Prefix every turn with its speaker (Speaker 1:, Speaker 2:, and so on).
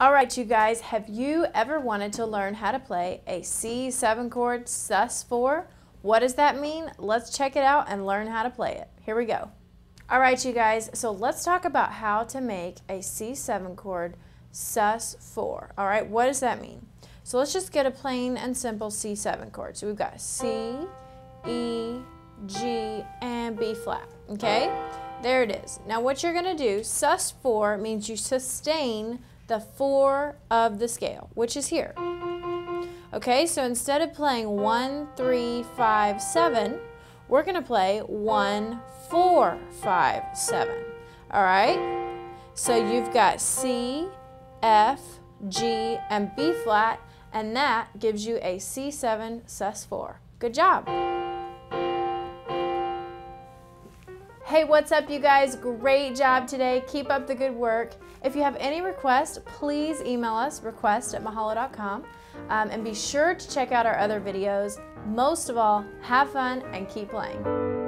Speaker 1: All right, you guys, have you ever wanted to learn how to play a C7 chord sus4? What does that mean? Let's check it out and learn how to play it. Here we go. All right, you guys, so let's talk about how to make a C7 chord sus4. All right, what does that mean? So let's just get a plain and simple C7 chord. So we've got C, E, G, and B flat, okay? There it is. Now what you're gonna do, sus4 means you sustain the four of the scale, which is here. Okay, so instead of playing one, three, five, seven, we're gonna play one, four, five, seven. All right? So you've got C, F, G, and B flat, and that gives you a C7 sus4. Good job. Hey, what's up, you guys? Great job today. Keep up the good work. If you have any requests, please email us, request at mahalo.com. Um, and be sure to check out our other videos. Most of all, have fun and keep playing.